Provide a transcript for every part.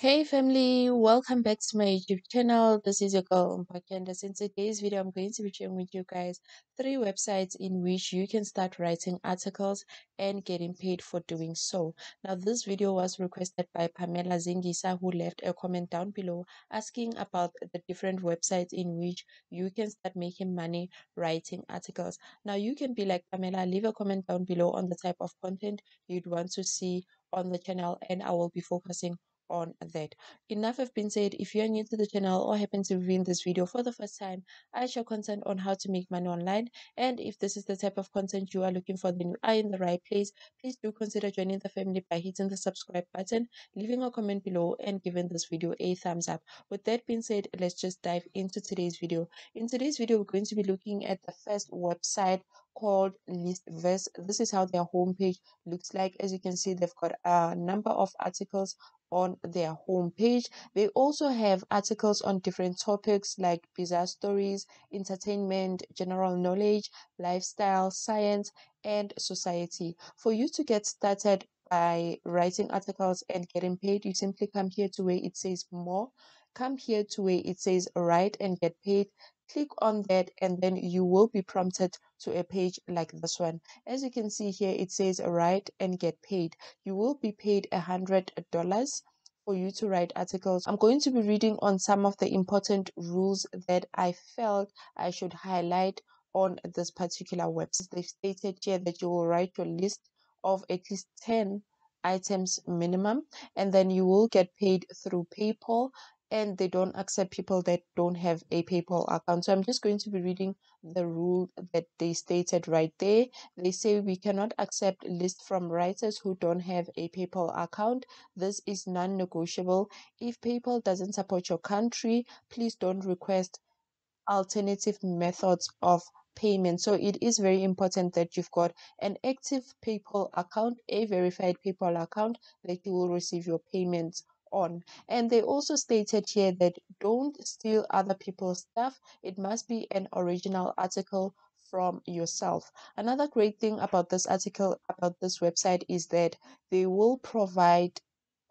Hey family, welcome back to my YouTube channel. This is your girl Candice. In today's video, I'm going to be sharing with you guys three websites in which you can start writing articles and getting paid for doing so. Now, this video was requested by Pamela Zingisa, who left a comment down below asking about the different websites in which you can start making money writing articles. Now, you can be like Pamela, leave a comment down below on the type of content you'd want to see on the channel, and I will be focusing on that. Enough have been said. If you are new to the channel or happen to be in this video for the first time, I share content on how to make money online. And if this is the type of content you are looking for, then you are in the right place. Please do consider joining the family by hitting the subscribe button, leaving a comment below, and giving this video a thumbs up. With that being said, let's just dive into today's video. In today's video, we're going to be looking at the first website called Listverse. This is how their homepage looks like. As you can see, they've got a number of articles on their homepage. They also have articles on different topics like bizarre stories, entertainment, general knowledge, lifestyle, science, and society. For you to get started by writing articles and getting paid, you simply come here to where it says more. Come here to where it says write and get paid click on that and then you will be prompted to a page like this one. As you can see here it says write and get paid. You will be paid a hundred dollars for you to write articles. I'm going to be reading on some of the important rules that i felt i should highlight on this particular website. They've stated here that you will write your list of at least 10 items minimum and then you will get paid through paypal and they don't accept people that don't have a PayPal account. So I'm just going to be reading the rule that they stated right there. They say we cannot accept lists from writers who don't have a PayPal account. This is non negotiable. If PayPal doesn't support your country, please don't request alternative methods of payment. So it is very important that you've got an active PayPal account, a verified PayPal account that you will receive your payments on. And they also stated here that don't steal other people's stuff. It must be an original article from yourself. Another great thing about this article, about this website, is that they will provide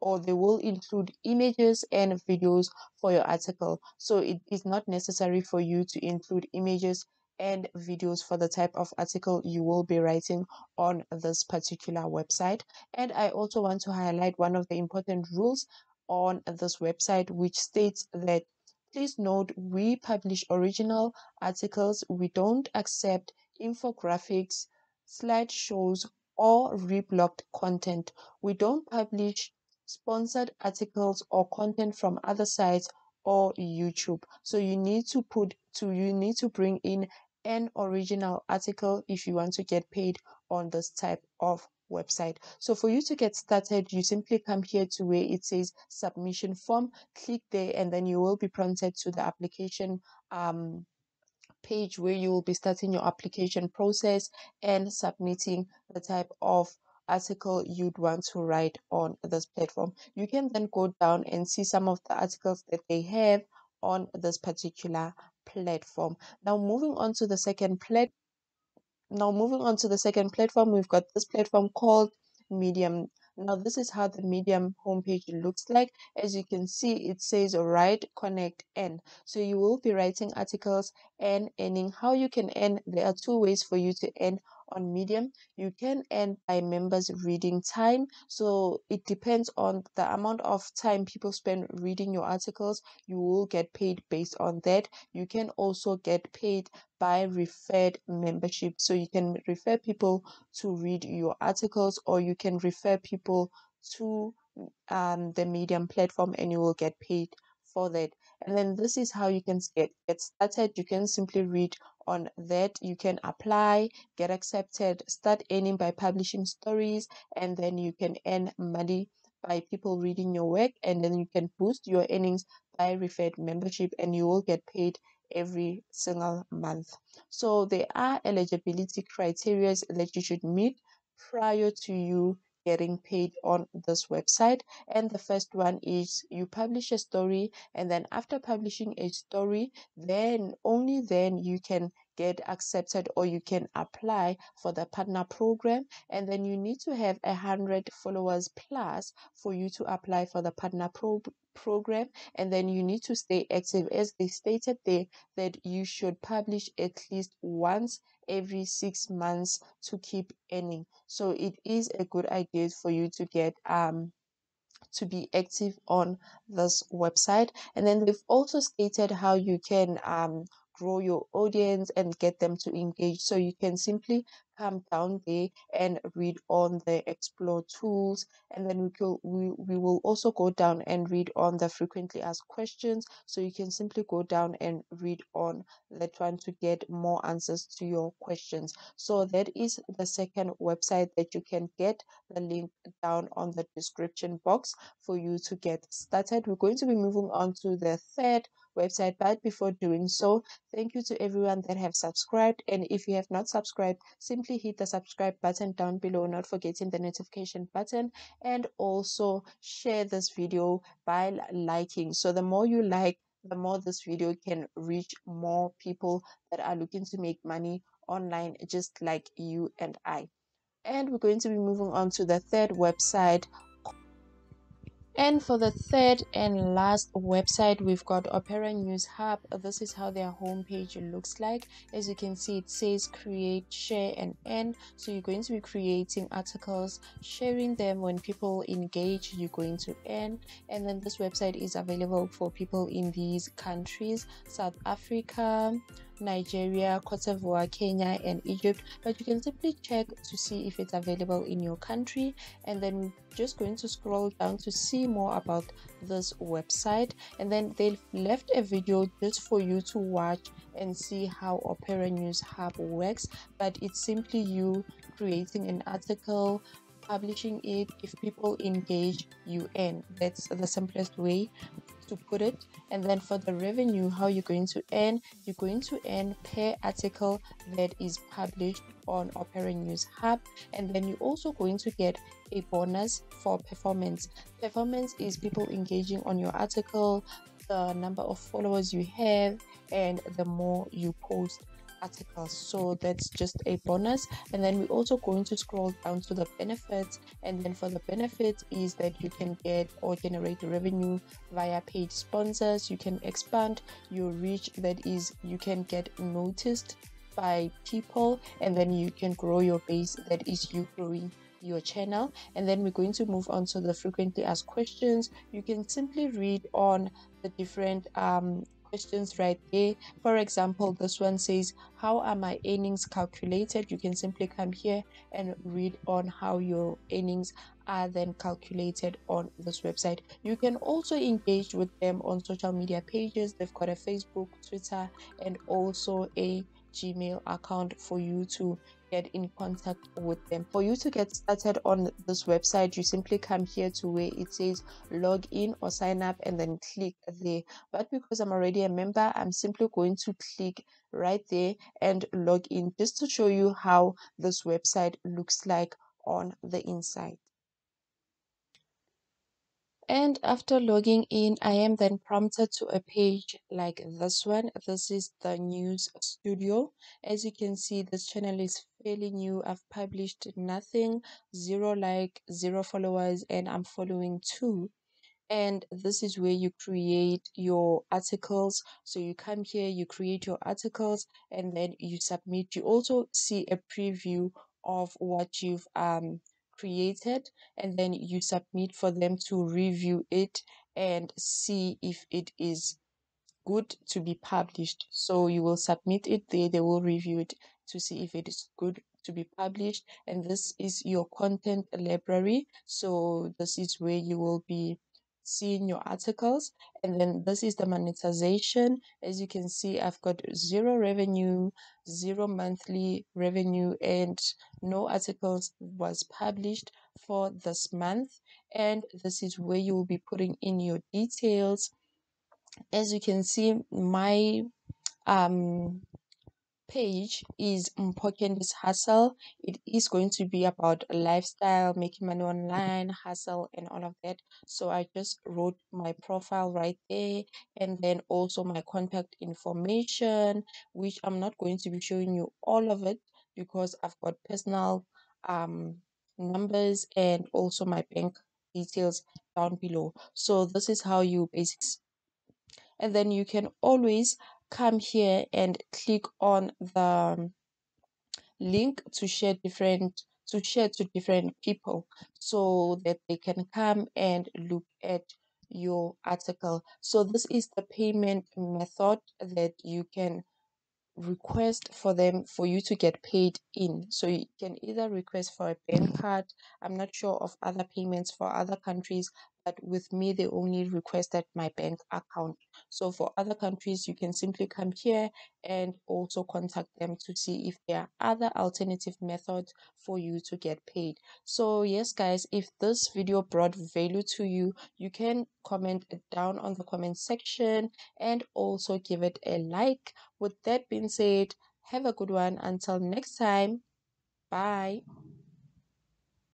or they will include images and videos for your article. So it is not necessary for you to include images and videos for the type of article you will be writing on this particular website. And I also want to highlight one of the important rules on this website, which states that please note we publish original articles. We don't accept infographics, slideshows, or reblogged content. We don't publish sponsored articles or content from other sites or YouTube. So you need to put to you need to bring in an original article if you want to get paid on this type of website. So for you to get started, you simply come here to where it says submission form, click there, and then you will be prompted to the application um, page where you will be starting your application process and submitting the type of article you'd want to write on this platform. You can then go down and see some of the articles that they have on this particular platform. Now moving on to the second platform now moving on to the second platform, we've got this platform called Medium. Now this is how the Medium homepage looks like. As you can see, it says write, connect, earn. So you will be writing articles and earning. How you can earn, there are two ways for you to earn on Medium. You can earn by members reading time. So it depends on the amount of time people spend reading your articles. You will get paid based on that. You can also get paid by referred membership. So you can refer people to read your articles or you can refer people to um, the Medium platform and you will get paid for that. And then this is how you can get, get started. You can simply read on that. You can apply, get accepted, start earning by publishing stories, and then you can earn money by people reading your work. And then you can boost your earnings by referred membership and you will get paid every single month. So there are eligibility criteria that you should meet prior to you getting paid on this website. And the first one is you publish a story, and then after publishing a story, then only then you can get accepted or you can apply for the partner program and then you need to have a hundred followers plus for you to apply for the partner pro program and then you need to stay active. As they stated there that you should publish at least once every six months to keep earning. So it is a good idea for you to get um to be active on this website. And then they've also stated how you can um grow your audience and get them to engage. So you can simply come down there and read on the explore tools. And then we could we, we will also go down and read on the frequently asked questions. So you can simply go down and read on that one to get more answers to your questions. So that is the second website that you can get. The link down on the description box for you to get started. We're going to be moving on to the third website but before doing so thank you to everyone that have subscribed. And if you have not subscribed simply hit the subscribe button down below not forgetting the notification button. And also share this video by liking. So the more you like the more this video can reach more people that are looking to make money online just like you and I. And we're going to be moving on to the third website and for the third and last website, we've got Opera News Hub. This is how their homepage looks like. As you can see, it says create, share, and end. So you're going to be creating articles, sharing them when people engage, you're going to end. And then this website is available for people in these countries South Africa, Nigeria, Cote d'Ivoire, Kenya, and Egypt. But you can simply check to see if it's available in your country, and then just going to scroll down to see more about this website. And then they've left a video just for you to watch and see how Opera News Hub works. But it's simply you creating an article publishing it if people engage you earn that's the simplest way to put it. And then for the revenue how you're going to earn you're going to earn per article that is published on opera news hub. And then you're also going to get a bonus for performance. Performance is people engaging on your article the number of followers you have and the more you post articles. So that's just a bonus. And then we're also going to scroll down to the benefits. And then for the benefits is that you can get or generate revenue via paid sponsors. You can expand your reach. That is you can get noticed by people. And then you can grow your base. That is you growing your channel. And then we're going to move on to the frequently asked questions. You can simply read on the different um, questions right there. For example, this one says, How are my earnings calculated? You can simply come here and read on how your earnings are then calculated on this website. You can also engage with them on social media pages. They've got a Facebook, Twitter, and also a Gmail account for you to get in contact with them. For you to get started on this website, you simply come here to where it says log in or sign up and then click there. But because I'm already a member, I'm simply going to click right there and log in just to show you how this website looks like on the inside. And after logging in, I am then prompted to a page like this one. This is the news studio. As you can see, this channel is fairly new. I've published nothing, zero like, zero followers, and I'm following two and this is where you create your articles so you come here you create your articles and then you submit you also see a preview of what you've um created and then you submit for them to review it and see if it is good to be published. So you will submit it there, they will review it to see if it is good to be published. And this is your content library. So this is where you will be seeing your articles. And then this is the monetization. As you can see i've got zero revenue zero monthly revenue and no articles was published for this month. And this is where you will be putting in your details. As you can see my um page is Mpokendi's Hustle. It is going to be about lifestyle, making money online, hustle, and all of that. So I just wrote my profile right there and then also my contact information, which I'm not going to be showing you all of it because I've got personal um numbers and also my bank details down below. So this is how you basically and then you can always come here and click on the um, link to share different to share to different people so that they can come and look at your article so this is the payment method that you can request for them for you to get paid in. So you can either request for a bank card. I'm not sure of other payments for other countries, but with me, they only requested my bank account. So for other countries, you can simply come here and also contact them to see if there are other alternative methods for you to get paid. So yes, guys, if this video brought value to you, you can comment down on the comment section and also give it a like. With that being said, have a good one. Until next time, bye.